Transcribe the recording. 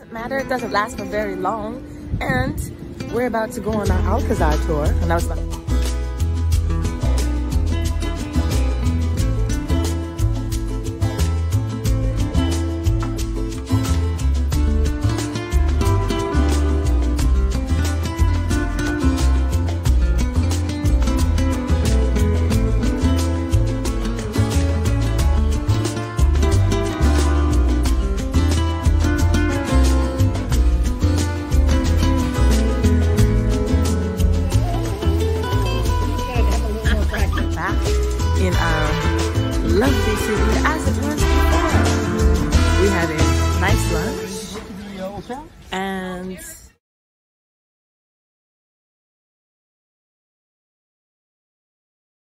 doesn't matter. It doesn't last for very long. And we're about to go on our Alcazar tour. And I was like, in our lovely city as it was before. We had a nice lunch and